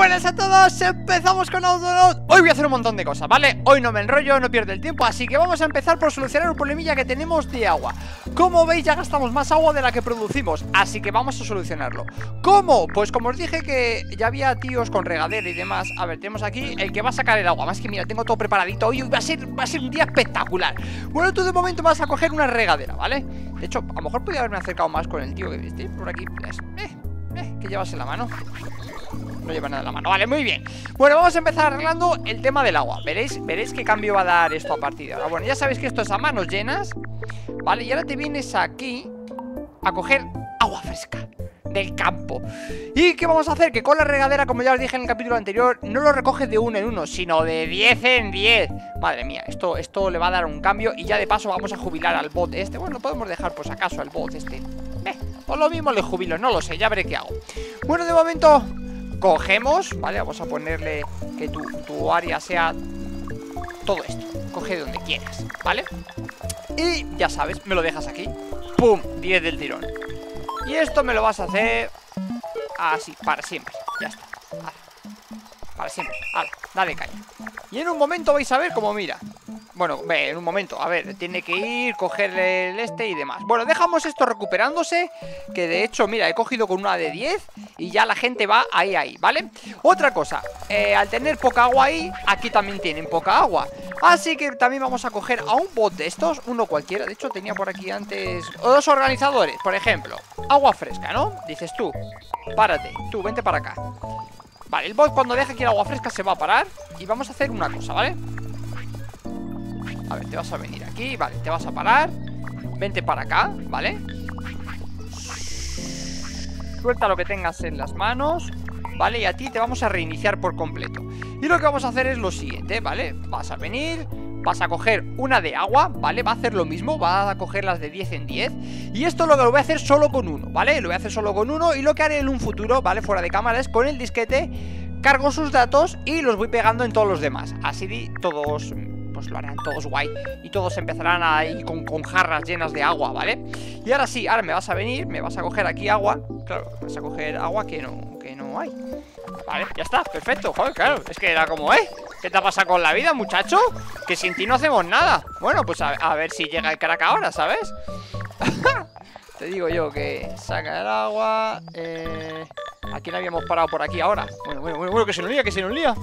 buenas a todos, empezamos con Autonaut Hoy voy a hacer un montón de cosas, ¿vale? Hoy no me enrollo, no pierdo el tiempo, así que vamos a empezar por solucionar un problemilla que tenemos de agua Como veis ya gastamos más agua de la que producimos, así que vamos a solucionarlo ¿Cómo? Pues como os dije que ya había tíos con regadera y demás A ver, tenemos aquí el que va a sacar el agua Más que mira, tengo todo preparadito hoy, va a ser, va a ser un día espectacular Bueno, tú de momento vas a coger una regadera, ¿vale? De hecho, a lo mejor podría haberme acercado más con el tío que viste por aquí eh, eh, que llevas en la mano no nada en la mano, vale, muy bien. Bueno, vamos a empezar arreglando el tema del agua. Veréis, veréis qué cambio va a dar esto a partir de ahora. Bueno, ya sabéis que esto es a manos llenas Vale, y ahora te vienes aquí A coger agua fresca del campo. ¿Y qué vamos a hacer? Que con la regadera, como ya os dije en el capítulo anterior No lo recoges de uno en uno, sino de 10 en 10 Madre mía, esto, esto le va a dar un cambio Y ya de paso vamos a jubilar al bot este. Bueno, podemos dejar por si acaso al bot este. Eh, o lo mismo le jubilo, no lo sé, ya veré qué hago. Bueno, de momento Cogemos, ¿vale? Vamos a ponerle que tu, área sea todo esto. Coge donde quieras, ¿vale? Y ya sabes, me lo dejas aquí. ¡Pum! 10 del tirón. Y esto me lo vas a hacer así, para siempre. Ya está. Para siempre. dale caña. Y en un momento vais a ver cómo mira. Bueno, en un momento, a ver, tiene que ir, coger el este y demás Bueno, dejamos esto recuperándose Que de hecho, mira, he cogido con una de 10 Y ya la gente va ahí, ahí, ¿vale? Otra cosa, eh, al tener poca agua ahí Aquí también tienen poca agua Así que también vamos a coger a un bot de estos Uno cualquiera, de hecho tenía por aquí antes Dos organizadores, por ejemplo Agua fresca, ¿no? Dices tú, párate, tú, vente para acá Vale, el bot cuando deje que el agua fresca se va a parar Y vamos a hacer una cosa, ¿vale? A ver, te vas a venir aquí, vale, te vas a parar Vente para acá, ¿vale? Suelta lo que tengas en las manos ¿Vale? Y a ti te vamos a reiniciar por completo Y lo que vamos a hacer es lo siguiente, ¿vale? Vas a venir, vas a coger una de agua, ¿vale? Va a hacer lo mismo, va a coger las de 10 en 10 Y esto lo que lo voy a hacer solo con uno, ¿vale? Lo voy a hacer solo con uno Y lo que haré en un futuro, ¿vale? Fuera de cámara es con el disquete Cargo sus datos y los voy pegando en todos los demás Así todos pues lo harán todos guay Y todos empezarán ahí con, con jarras llenas de agua, ¿vale? Y ahora sí, ahora me vas a venir, me vas a coger aquí agua Claro, vas a coger agua que no, que no hay Vale, ya está, perfecto, joder, claro Es que era como, ¿eh? ¿Qué te ha pasado con la vida, muchacho? Que sin ti no hacemos nada Bueno, pues a, ver si llega el crack ahora, ¿sabes? Te digo yo que saca el agua Eh... No habíamos parado por aquí ahora. Bueno, bueno, bueno, que se nos lía, que se nos lía.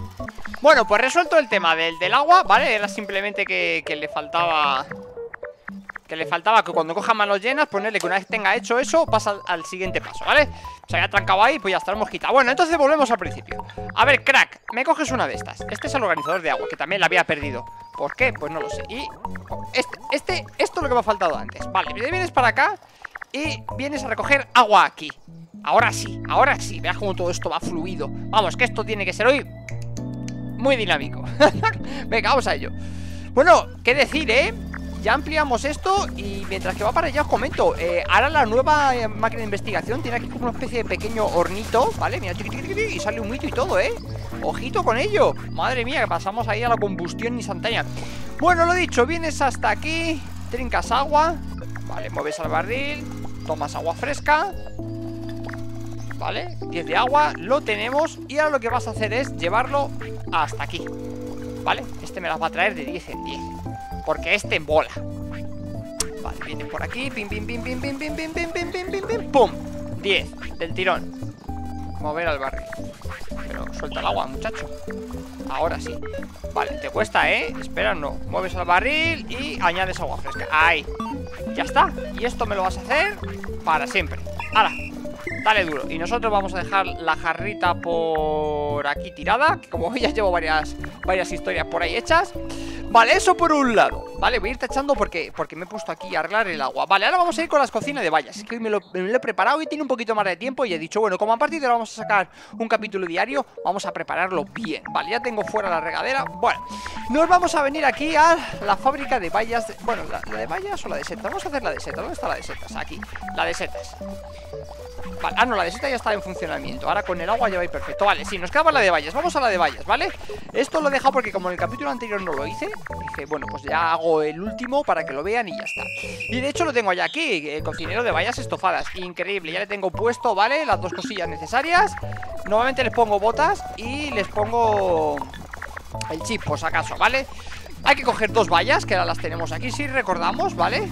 Bueno, pues resuelto el tema del, del agua, ¿vale? Era simplemente que, le faltaba que le faltaba que cuando coja manos llenas Ponerle que una vez tenga hecho eso Pasa al, siguiente paso, ¿vale? Se había trancado ahí, pues ya está, hemos quitado. Bueno, entonces volvemos al principio. A ver, crack, me coges una de estas. Este es el organizador de agua, que también la había perdido. ¿Por qué? Pues no lo sé. Y este, este, esto es lo que me ha faltado antes. Vale, vienes para acá Y vienes a recoger agua aquí Ahora sí, ahora sí Veas cómo todo esto va fluido Vamos, que esto tiene que ser hoy Muy dinámico Venga, vamos a ello Bueno, qué decir, ¿eh? Ya ampliamos esto y mientras que va para allá os comento eh, Ahora la nueva eh, máquina de investigación tiene aquí como una especie de pequeño hornito ¿Vale? Mira, y sale un mito y todo, ¿eh? Ojito con ello Madre mía, que pasamos ahí a la combustión instantánea Bueno, lo dicho, vienes hasta aquí Trincas agua Vale, mueves al barril Tomas agua fresca ¿vale? 10 de agua, lo tenemos Y ahora lo que vas a hacer es llevarlo hasta aquí ¿Vale? Este me las va a traer de 10 en 10 Porque este bola Vale, viene por aquí Pim, pim, pim, pim, pim, pim, pim, pim, pim, pim, pim, pim ¡Pum! 10 del tirón Mover al barril Pero suelta el agua, muchacho Ahora sí Vale, te cuesta, ¿eh? Espera, no Mueves al barril y añades agua fresca Ahí Ya está Y esto me lo vas a hacer para siempre Ahora Dale duro. Y nosotros vamos a dejar la jarrita por aquí tirada Que como ya llevo varias, varias historias por ahí hechas Vale, eso por un lado. Vale, voy a ir tachando porque, porque me he puesto aquí a arreglar el agua. Vale, ahora vamos a ir con las cocinas de vallas Es que me lo, he preparado y tiene un poquito más de tiempo Y he dicho, bueno, como a partir de ahora vamos a sacar un capítulo diario Vamos a prepararlo bien. Vale, ya tengo fuera la regadera. Bueno, nos vamos a venir aquí a la fábrica de vallas Bueno, la, de vallas o la de setas Vamos a hacer la de setas, ¿dónde está la de setas? Aquí, la de setas. Vale, ah, no, la de setas ya está en funcionamiento. Ahora con el agua ya va perfecto. Vale, sí, nos quedaba la de vallas. Vamos a la de vallas, ¿vale? Esto lo he dejado porque como en el capítulo anterior no lo hice Dice, bueno, pues ya hago el último para que lo vean y ya está Y de hecho lo tengo ya aquí, el cocinero de vallas estofadas Increíble, ya le tengo puesto, ¿vale? Las dos cosillas necesarias Nuevamente les pongo botas y les pongo el chip, por si acaso, ¿vale? Hay que coger dos vallas, que ahora las tenemos aquí, si recordamos, ¿vale?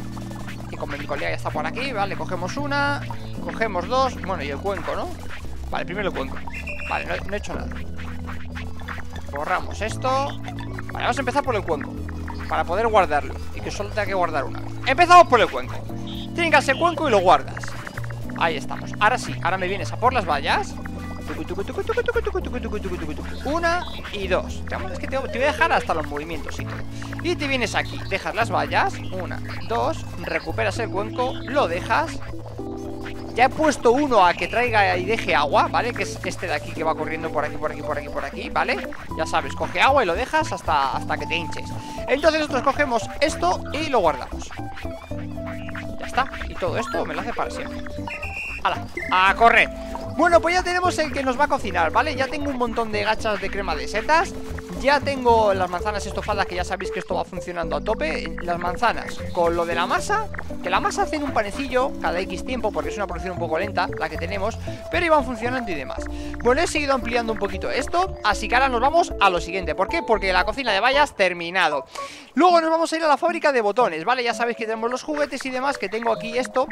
Y como mi colega ya está por aquí, ¿vale? Cogemos una, cogemos dos, bueno, y el cuenco, ¿no? Vale, primero el cuenco Vale, no, he hecho nada Borramos esto Vale, vamos a empezar por el cuenco Para poder guardarlo Y que solo tenga que guardar una Empezamos por el cuenco. Tringas el cuenco y lo guardas. Ahí estamos. Ahora sí, ahora me vienes a por las vallas. Una y dos. Es que te voy a dejar hasta los movimientos Y te vienes aquí, dejas las vallas. Una, dos, recuperas el cuenco Lo dejas ya he puesto uno a que traiga y deje agua, ¿vale? Que es este de aquí que va corriendo por aquí, por aquí, por aquí, por aquí, ¿vale? Ya sabes, coge agua y lo dejas hasta, hasta que te hinches Entonces nosotros cogemos esto y lo guardamos Ya está, y todo esto me lo hace para siempre ¡Hala! ¡A correr! Bueno, pues ya tenemos el que nos va a cocinar, ¿vale? Ya tengo un montón de gachas de crema de setas ya tengo las manzanas estofadas Que ya sabéis que esto va funcionando a tope. Las manzanas con lo de la masa Que la masa hace un panecillo cada X tiempo Porque es una producción un poco lenta la que tenemos Pero iban funcionando y demás. Bueno, he seguido ampliando un poquito esto Así que ahora nos vamos a lo siguiente. ¿Por qué? Porque la cocina de vallas terminado. Luego nos vamos a ir a la fábrica de botones ¿Vale? Ya sabéis que tenemos los juguetes y demás Que tengo aquí esto.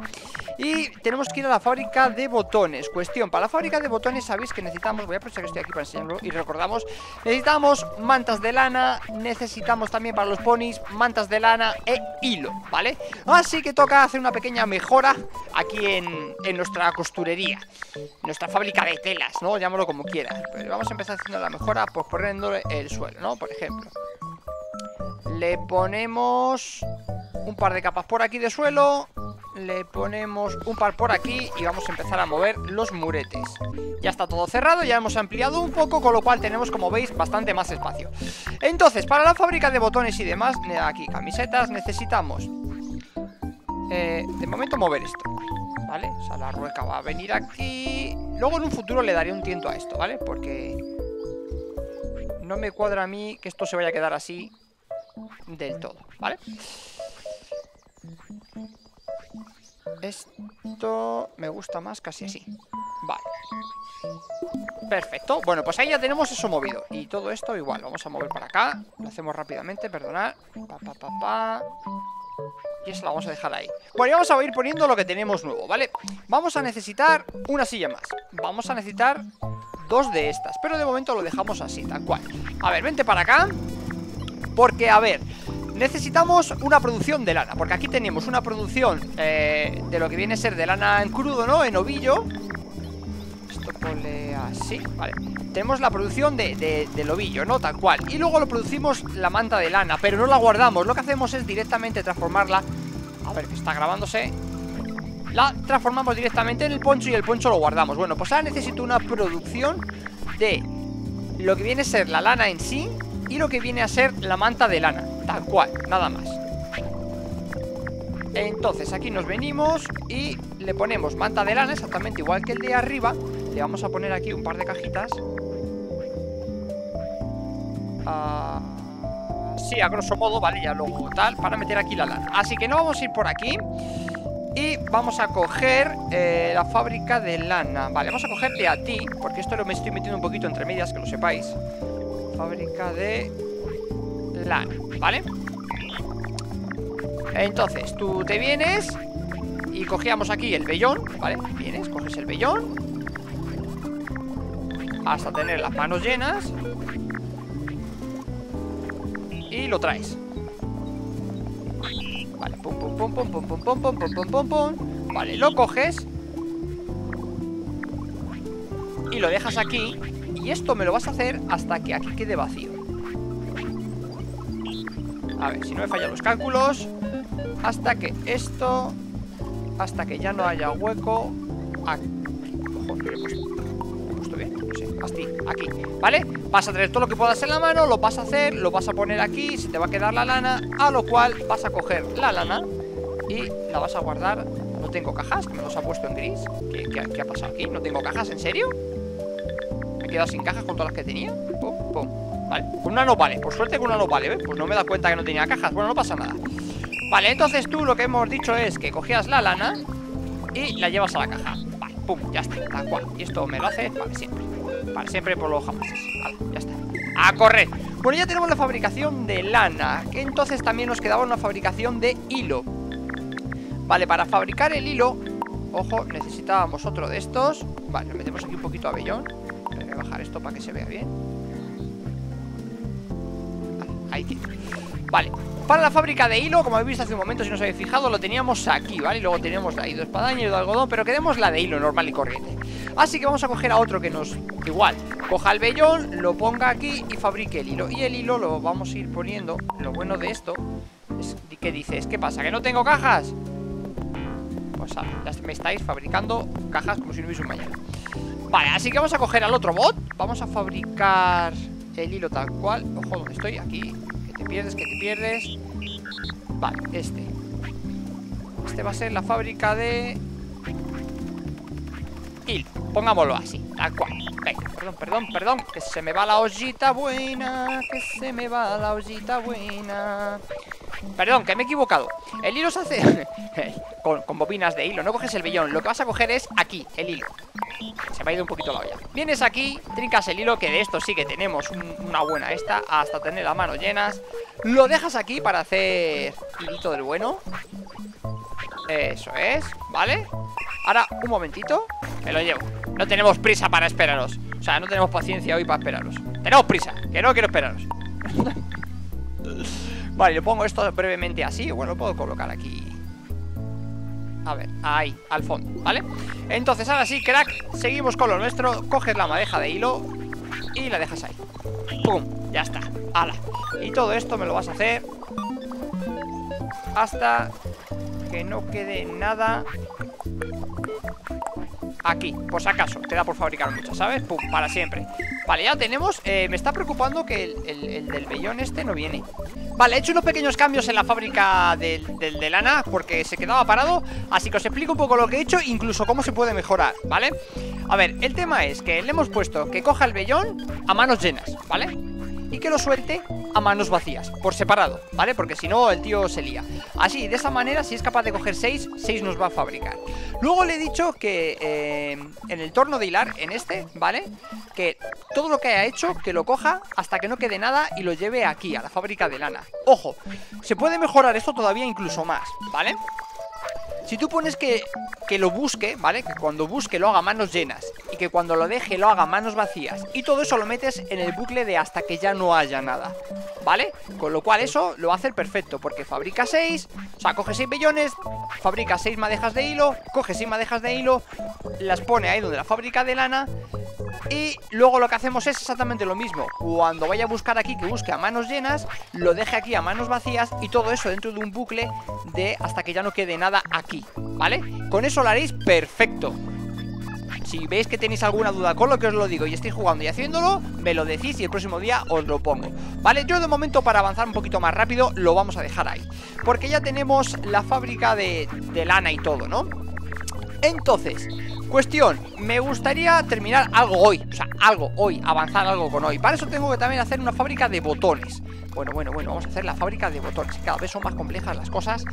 Y tenemos que ir a la fábrica de botones. Cuestión, para la fábrica de botones sabéis que necesitamos Voy a aprovechar que estoy aquí para enseñarlo Y recordamos, necesitamos mantas de lana Necesitamos también para los ponis mantas de lana e hilo, ¿vale? Así que toca hacer una pequeña mejora aquí en, en nuestra costurería Nuestra fábrica de telas, ¿no? Llámalo como quieras Pero vamos a empezar haciendo la mejora pues poniéndole el suelo, ¿no? Por ejemplo Le ponemos un par de capas por aquí de suelo le ponemos un par por aquí y vamos a empezar a mover los muretes Ya está todo cerrado, ya hemos ampliado un poco, con lo cual tenemos, como veis, bastante más espacio Entonces, para la fábrica de botones y demás, aquí, camisetas, necesitamos eh, De momento mover esto, ¿vale? O sea, la rueca va a venir aquí Luego en un futuro le daré un tiento a esto, ¿vale? Porque no me cuadra a mí que esto se vaya a quedar así del todo, ¿vale? Esto me gusta más casi así. Vale. Perfecto, bueno, pues ahí ya tenemos eso movido. Y todo esto igual, vamos a mover para acá. Lo hacemos rápidamente, perdonad. Pa, pa, pa, pa. Y eso lo vamos a dejar ahí. Bueno, y vamos a ir poniendo lo que tenemos nuevo, ¿vale? Vamos a necesitar una silla más. Vamos a necesitar dos de estas Pero de momento lo dejamos así, tal cual. A ver, vente para acá Porque, a ver Necesitamos una producción de lana Porque aquí tenemos una producción eh, De lo que viene a ser de lana en crudo, ¿no? En ovillo. Esto pone así, vale. Tenemos la producción de, del ovillo, ¿no? Tal cual. Y luego lo producimos la manta de lana Pero no la guardamos. Lo que hacemos es directamente transformarla. A ver, que está grabándose. La transformamos directamente en el poncho Y el poncho lo guardamos. Bueno, pues ahora necesito una producción de Lo que viene a ser la lana en sí Y lo que viene a ser la manta de lana. Tal cual, nada más. Entonces aquí nos venimos y le ponemos manta de lana exactamente igual que el de arriba. Le vamos a poner aquí un par de cajitas. Ah, Sí, a grosso modo, vale, ya luego tal Para meter aquí la lana. Así que no vamos a ir por aquí. Y vamos a coger eh, la fábrica de lana. Vale, vamos a cogerte a ti Porque esto lo me estoy metiendo un poquito entre medias Que lo sepáis Fábrica de lana ¿vale? Entonces, tú te vienes y cogíamos aquí el vellón, ¿vale? Vienes, coges el vellón hasta tener las manos llenas y lo traes. Vale, pum pum pum pum pum pum pum pum pum pum pum pum. Vale, lo coges y lo dejas aquí y esto me lo vas a hacer hasta que aquí quede vacío. A ver, si no me fallan los cálculos Hasta que esto Hasta que ya no haya hueco Aquí Ojo, lo he puesto, bien? No sé, aquí, ¿vale? Vas a tener todo lo que puedas en la mano Lo vas a hacer, lo vas a poner aquí Se te va a quedar la lana A lo cual vas a coger la lana Y la vas a guardar No tengo cajas, que me los ha puesto en gris ¿Qué, ha pasado aquí? ¿No tengo cajas? ¿En serio? ¿Me he quedado sin cajas con todas las que tenía? Pum, pum. Vale, con una no vale, por suerte con una no vale, ¿ves? Pues no me da cuenta que no tenía cajas, bueno, no pasa nada. Vale, entonces tú lo que hemos dicho es que cogías la lana Y la llevas a la caja. Vale, pum, ya está, tal cual. Y esto me lo hace para siempre. Para siempre por los jamones Vale, ya está. ¡A correr! Bueno, ya tenemos la fabricación de lana. Que entonces también nos quedaba una fabricación de hilo. Vale, para fabricar el hilo Ojo, necesitábamos otro de estos. Vale, le metemos aquí un poquito a vellón Bajar esto para que se vea bien Ahí tiene Vale, para la fábrica de hilo, como habéis visto hace un momento, si no os habéis fijado, lo teníamos aquí, ¿vale? Y luego teníamos ahí dos espadaña y de algodón, pero queremos la de hilo normal y corriente. Así que vamos a coger a otro que nos... Igual, coja el vellón, lo ponga aquí y fabrique el hilo. Y el hilo lo vamos a ir poniendo. Lo bueno de esto es... ¿Qué dices? ¿Qué pasa? ¿Que no tengo cajas? Pues ah, ya me estáis fabricando cajas como si no hubiese un mañana. Vale, así que vamos a coger al otro bot. Vamos a fabricar el hilo tal cual. Ojo, ¿dónde estoy? Aquí te pierdes, que te pierdes Vale, este Este va a ser la fábrica de... Hilo, pongámoslo así, tal cual Venga, perdón, perdón, perdón Que se me va la ollita buena Que se me va la ollita buena Perdón, que me he equivocado. El hilo se hace con, bobinas de hilo. No coges el vellón, lo que vas a coger es aquí El hilo. Se me ha ido un poquito la olla. Vienes aquí, trincas el hilo Que de esto sí que tenemos una buena esta Hasta tener las manos llenas. Lo dejas aquí para hacer hilito del bueno. Eso es, ¿vale? Ahora, un momentito Me lo llevo. No tenemos prisa para esperaros. O sea, no tenemos paciencia hoy para esperaros. Tenemos prisa, que no quiero esperaros Vale, yo pongo esto brevemente así Bueno, lo puedo colocar aquí a ver, ahí, al fondo, ¿vale? Entonces, ahora sí, crack, seguimos con lo nuestro Coges la madeja de hilo Y la dejas ahí ¡Pum! Ya está, ¡hala! Y todo esto me lo vas a hacer Hasta que no quede nada Aquí, por si acaso, te da por fabricar muchas, ¿sabes? Pum, para siempre Vale, ya tenemos, eh, me está preocupando que el, del vellón este no viene Vale, he hecho unos pequeños cambios en la fábrica del, de lana Porque se quedaba parado Así que os explico un poco lo que he hecho Incluso cómo se puede mejorar, ¿vale? A ver, el tema es que le hemos puesto que coja el vellón a manos llenas, ¿vale? y que lo suelte a manos vacías, por separado, ¿vale? Porque si no el tío se lía Así, de esa manera, si es capaz de coger 6, 6 nos va a fabricar Luego le he dicho que eh, en el torno de hilar, en este, ¿vale? Que todo lo que haya hecho, que lo coja hasta que no quede nada y lo lleve aquí, a la fábrica de lana Ojo, se puede mejorar esto todavía incluso más, ¿vale? Si tú pones que, que lo busque, ¿vale? Que cuando busque lo haga manos llenas Y que cuando lo deje lo haga manos vacías Y todo eso lo metes en el bucle de hasta que ya no haya nada ¿Vale? Con lo cual eso lo va a hacer perfecto Porque fabrica 6, o sea, coge 6 billones Fabrica 6 madejas de hilo Coge 6 madejas de hilo Las pone ahí donde la fábrica de lana y luego lo que hacemos es exactamente lo mismo Cuando vaya a buscar aquí que busque a manos llenas Lo deje aquí a manos vacías Y todo eso dentro de un bucle de hasta que ya no quede nada aquí ¿Vale? Con eso lo haréis perfecto si veis que tenéis alguna duda con lo que os lo digo y estáis jugando y haciéndolo, me lo decís y el próximo día os lo pongo. ¿Vale? Yo de momento para avanzar un poquito más rápido lo vamos a dejar ahí. Porque ya tenemos la fábrica de, de lana y todo, ¿no? Entonces, Cuestión, me gustaría terminar algo hoy O sea, algo hoy, avanzar algo con hoy Para eso tengo que también hacer una fábrica de botones Bueno, bueno, bueno, vamos a hacer la fábrica de botones Cada vez son más complejas las cosas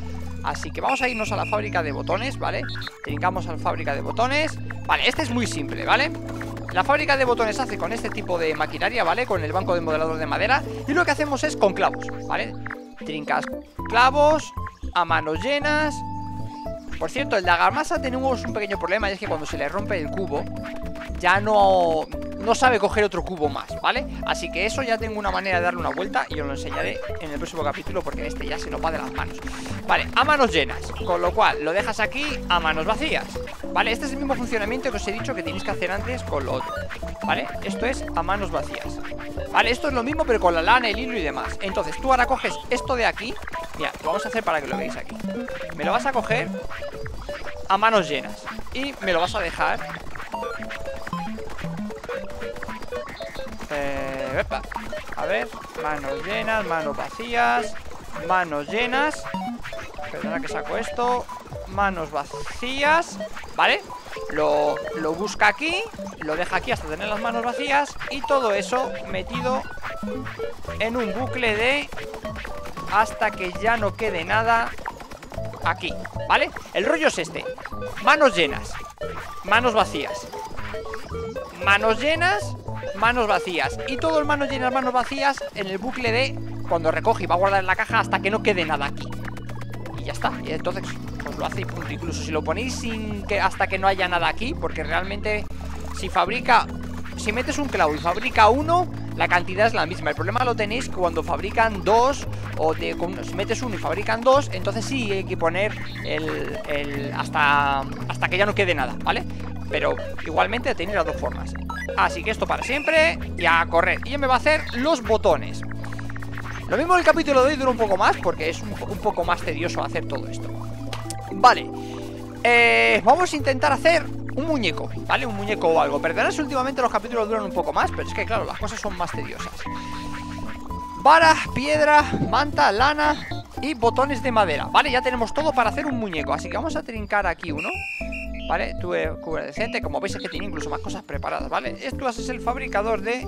Así que vamos a irnos a la fábrica de botones, ¿vale? Trincamos a la fábrica de botones Vale, este es muy simple, ¿vale? La fábrica de botones hace con este tipo de maquinaria, ¿vale? Con el banco de modelador de madera Y lo que hacemos es con clavos, ¿vale? Trincas clavos a manos llenas por cierto, el de Agarmasa tenemos un pequeño problema Y es que cuando se le rompe el cubo Ya no, no sabe coger otro cubo más, ¿vale? Así que eso ya tengo una manera de darle una vuelta Y os lo enseñaré en el próximo capítulo Porque este ya se nos va de las manos Vale, a manos llenas Con lo cual, lo dejas aquí a manos vacías Vale, este es el mismo funcionamiento que os he dicho Que tenéis que hacer antes con lo otro ¿Vale? Esto es a manos vacías Vale, esto es lo mismo pero con la lana, el hilo y demás Entonces tú ahora coges esto de aquí Vamos a hacer para que lo veáis aquí. Me lo vas a coger a manos llenas Y me lo vas a dejar. Eh, A ver, manos llenas, manos vacías Manos llenas. Perdona que saco esto. Manos vacías ¿Vale? Lo, lo busca aquí Lo deja aquí hasta tener las manos vacías Y todo eso metido en un bucle de hasta que ya no quede nada aquí, ¿vale? El rollo es este. Manos llenas Manos vacías. Manos llenas Manos vacías. Y todo el manos llenas, manos vacías En el bucle de cuando recoge y va a guardar en la caja Hasta que no quede nada aquí. Y ya está, y entonces pues lo hace Incluso si lo ponéis sin que hasta que no haya nada aquí Porque realmente si fabrica Si metes un clavo y fabrica uno la cantidad es la misma. El problema lo tenéis cuando fabrican dos o te metes uno y fabrican dos, entonces sí hay que poner el, hasta, hasta que ya no quede nada, ¿vale? Pero igualmente tenéis las dos formas. Así que esto para siempre y a correr. Y me va a hacer los botones. Lo mismo el capítulo de hoy dura un poco más porque es un, poco más tedioso hacer todo esto. Vale. Eh, vamos a intentar hacer un muñeco, ¿vale? Un muñeco o algo Perdonad si últimamente los capítulos duran un poco más Pero es que claro, las cosas son más tediosas Vara, piedra, manta, lana y botones de madera Vale, ya tenemos todo para hacer un muñeco Así que vamos a trincar aquí uno Vale, tú cubre decente Como veis es que tiene incluso más cosas preparadas, ¿vale? Esto es el fabricador de...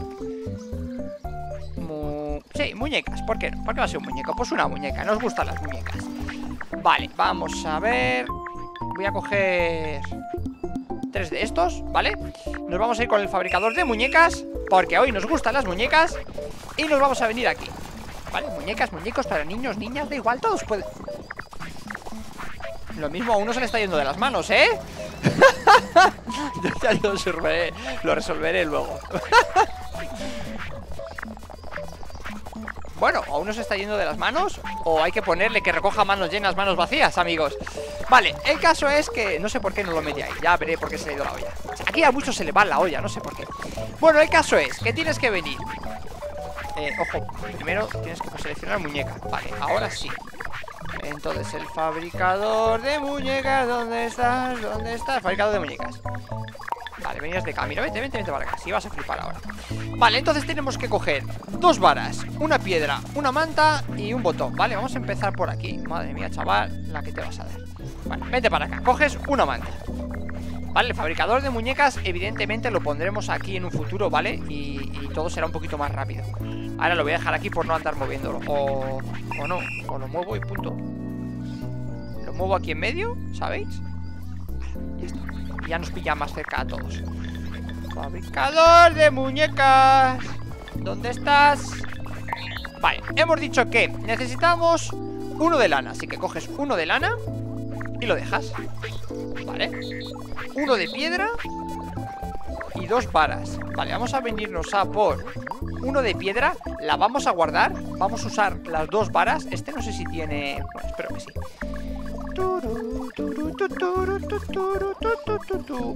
Sí, muñecas, ¿por qué no? ¿Por qué va a ser un muñeco? Pues una muñeca, nos gustan las muñecas Vale, vamos a ver Voy a coger tres de estos, ¿vale? Nos vamos a ir con el fabricador de muñecas Porque hoy nos gustan las muñecas Y nos vamos a venir aquí ¿Vale? Muñecas, muñecos para niños, niñas, da igual, todos pueden Lo mismo a uno se le está yendo de las manos, ¿eh? ya lo resolveré, lo resolveré luego Bueno, o uno se está yendo de las manos O hay que ponerle que recoja manos llenas, manos vacías, amigos Vale, el caso es que no sé por qué no lo metí ahí. Ya veré por qué se ha ido la olla. Aquí a muchos se le va la olla, no sé por qué. Bueno, el caso es que tienes que venir. Eh, Ojo, primero tienes que seleccionar muñeca. Vale, ahora sí. Entonces el fabricador de muñecas ¿Dónde estás? ¿Dónde estás? Fabricador de muñecas Vale, venías de camino, vente, vente, vente para acá Si vas a flipar ahora. Vale, entonces tenemos que coger dos varas Una piedra, una manta y un botón Vale, vamos a empezar por aquí. Madre mía, chaval, la que te vas a dar. Vale, vente para acá, coges una manta Vale, el fabricador de muñecas Evidentemente lo pondremos aquí en un futuro, ¿vale? Y, todo será un poquito más rápido. Ahora lo voy a dejar aquí por no andar moviéndolo. O, o no, o lo muevo y punto. Lo muevo aquí en medio, ¿sabéis? Ya está ya nos pilla más cerca a todos. Fabricador de muñecas. ¿Dónde estás? Vale, hemos dicho que necesitamos uno de lana Así que coges uno de lana Y lo dejas. Vale. Uno de piedra Y dos varas. Vale, vamos a venirnos a por Uno de piedra. La vamos a guardar Vamos a usar las dos varas. Este no sé si tiene... Bueno, espero que sí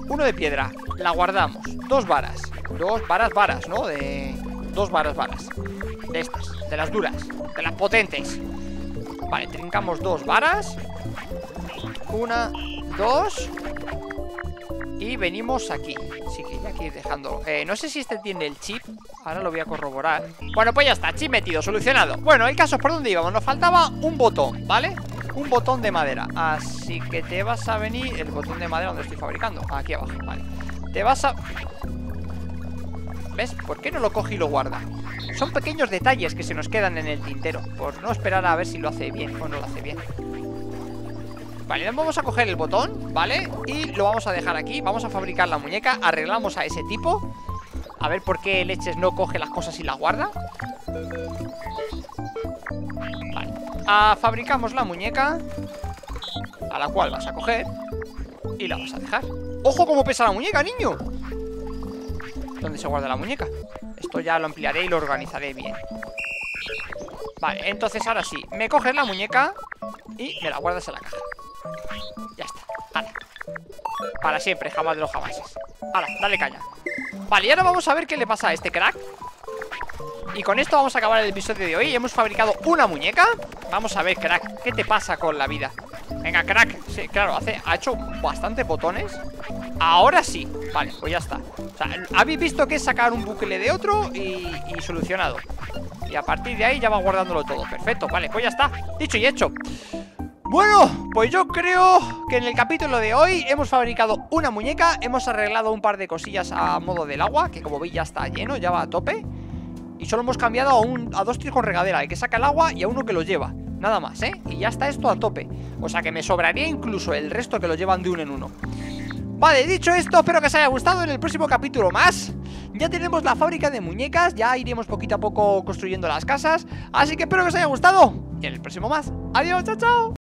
uno de piedra, la guardamos. Dos varas, dos varas, varas, ¿no? De... Dos varas, varas. De estas, de las duras De las potentes. Vale, trincamos dos varas. Una, dos. Y venimos aquí. Así que ya aquí dejándolo eh, No sé si este tiene el chip. Ahora lo voy a corroborar. Bueno, pues ya está, chip metido, solucionado. Bueno, el caso es por dónde íbamos. Nos faltaba un botón, ¿vale? Un botón de madera. Así que te vas a venir El botón de madera donde estoy fabricando. Aquí abajo, vale. Te vas a... ¿Ves? ¿Por qué no lo coge y lo guarda? Son pequeños detalles que se nos quedan en el tintero Por no esperar a ver si lo hace bien o no lo hace bien. Vale, vamos a coger el botón, ¿vale? Y lo vamos a dejar aquí. Vamos a fabricar la muñeca. Arreglamos a ese tipo. A ver por qué Leches no coge las cosas y las guarda Ah, fabricamos la muñeca A la cual vas a coger Y la vas a dejar ¡Ojo cómo pesa la muñeca, niño! ¿Dónde se guarda la muñeca? Esto ya lo ampliaré y lo organizaré bien Vale, entonces ahora sí Me coges la muñeca Y me la guardas en la caja Ya está. Para siempre, jamás de los jamases ¡Hala! Dale caña Vale, y ahora vamos a ver qué le pasa a este crack y con esto vamos a acabar el episodio de hoy. Hemos fabricado una muñeca. Vamos a ver, crack, ¿qué te pasa con la vida? Venga, crack, sí, claro, hace, ha hecho bastantes botones. Ahora sí, vale, pues ya está. O sea, habéis visto que es sacar un bucle de otro y, y solucionado. Y a partir de ahí ya va guardándolo todo. Perfecto, vale, pues ya está, dicho y hecho. Bueno, pues yo creo que en el capítulo de hoy hemos fabricado una muñeca. Hemos arreglado un par de cosillas a modo del agua Que como veis ya está lleno, ya va a tope Y solo hemos cambiado a, un, a dos tíos con regadera El que saca el agua y a uno que lo lleva. Nada más, ¿eh? Y ya está esto a tope. O sea que me sobraría incluso el resto que lo llevan de uno en uno. Vale, dicho esto, espero que os haya gustado. En el próximo capítulo más Ya tenemos la fábrica de muñecas, ya iremos poquito a poco construyendo las casas. Así que espero que os haya gustado. Y en el próximo más, adiós, chao, chao